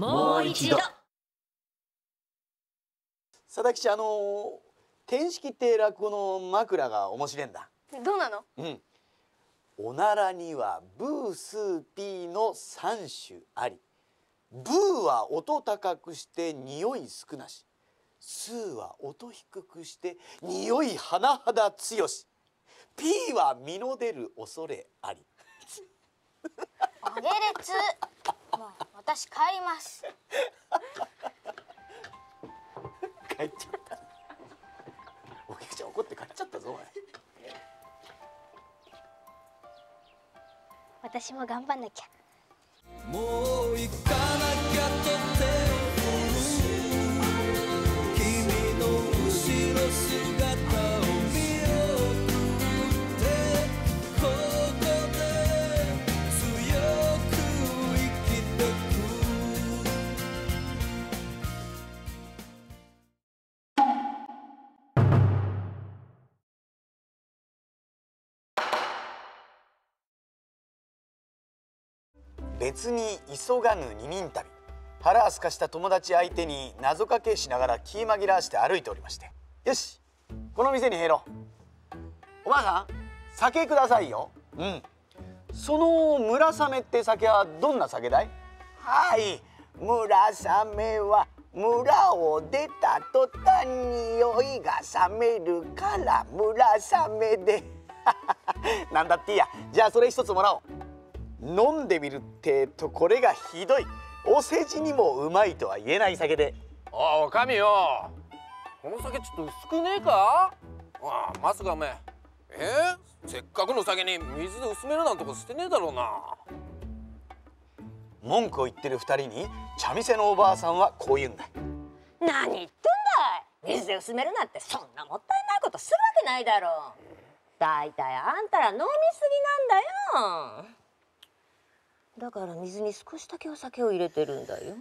もう一度。佐々木ちゃんあの天式って落語の枕が面白いんだ。どうなの？うん。おならにはブースーピーの三種あり。ブーは音高くして匂い少なし。スーは音低くして匂い甚だ強し。ピーは身の出る恐れあり。お下劣もう私帰ります。帰っちゃった。お客ちゃん怒って帰っちゃったぞお前。私も頑張んなきゃ。もう行かなきゃ別に急がぬ二人旅。腹すかした友達相手に謎かけしながら気紛らわして歩いておりまして。よしこの店に入ろう。おばあさん酒くださいよ。うん。その村雨って酒はどんな酒だいはい村雨は村を出た途端匂いが冷めるから村雨で。なんだっていいや。じゃあそれ一つもらおう。飲んでみるってとこれがひどい。お世辞にもうまいとは言えない酒で。おいおかみよ。この酒ちょっと薄くねえか？ああまさかおめ。え？えせっかくの酒に水で薄めるなんてことしてねえだろうな。文句を言ってる二人に茶店のおばあさんはこう言うんだ。何言ってんだい。水で薄めるなんてそんなもったいないことするわけないだろう。だいたいあんたら飲みすぎなんだよだから水に少しだけお酒を入れてるんだよ。